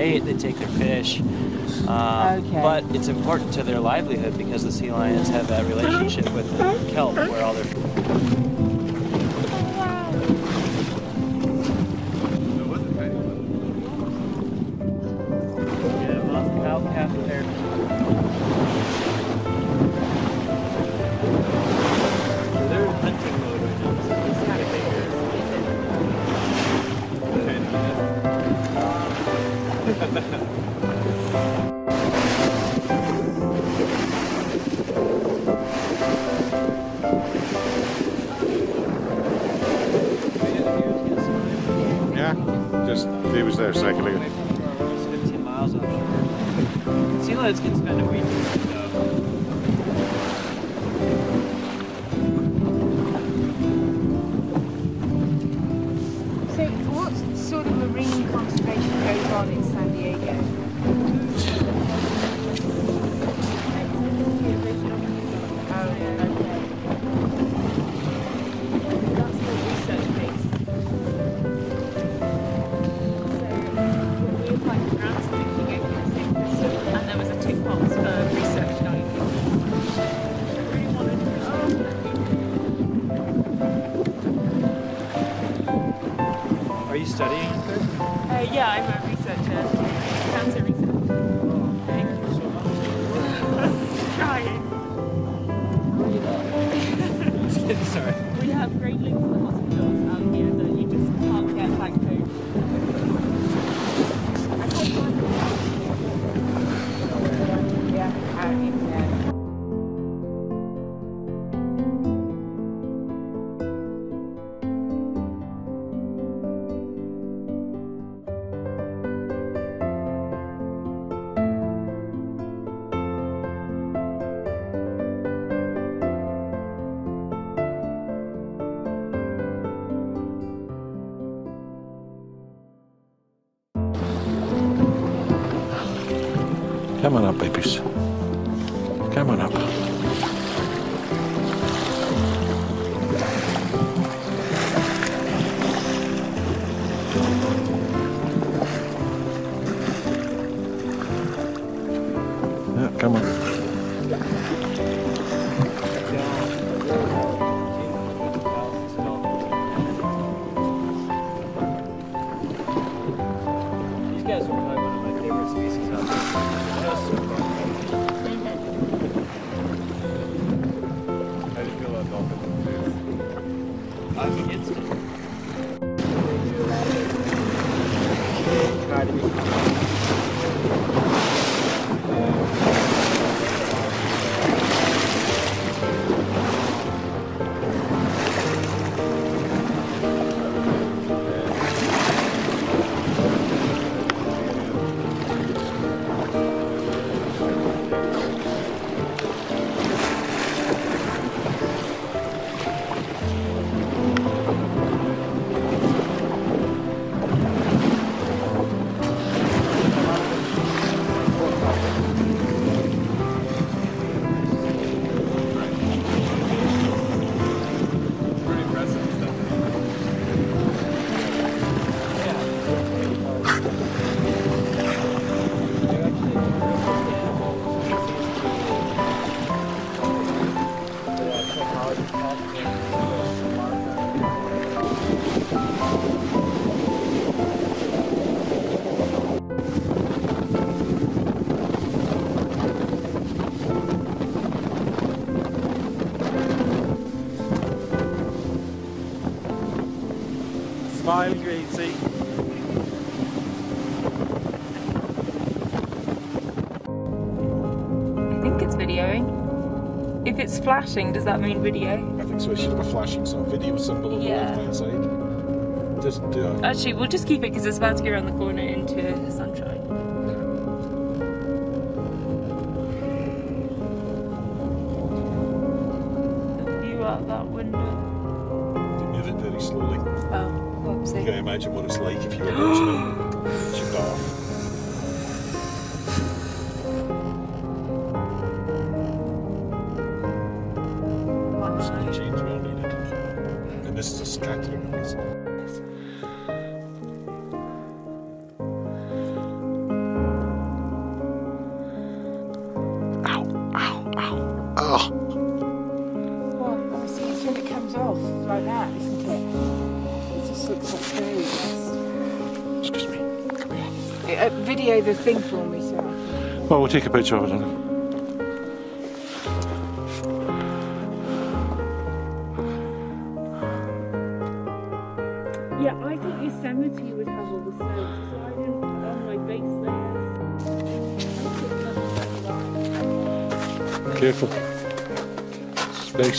bait, they take their fish. Um, okay. But it's important to their livelihood because the sea lions have that relationship with the kelp where all their he was there a second ago. 15 miles offshore. Sea lions can spend a week in So, what sort of marine conservation goes on in San Diego? Sorry. We have great links to the hospitals out here that you just can't get back home. Come on up, babies. Come on up. Smile, Gracie. I think it's videoing. If it's flashing, does that mean video? I think so. It should have a flashing sort of video symbol on the Yeah. left hand side. Just uh, Actually, we'll just keep it because it's about to go around the corner into the sunshine. The view out that window. imagine what it's like if you were watching it this is a scattering. Well, it comes off like that, isn't it? It just looks like Uh, of this. the thing for me, so. Well, we'll take a picture of it then. Yeah, I thought Yosemite would have all the snow, so I didn't put on my base layers. Careful. It's very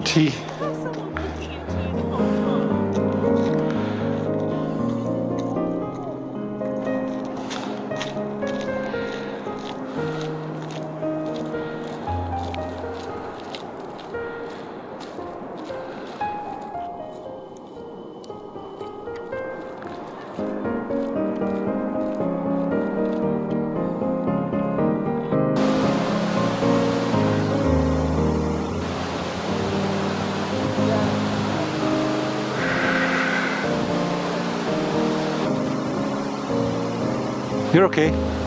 slidey. The You're okay.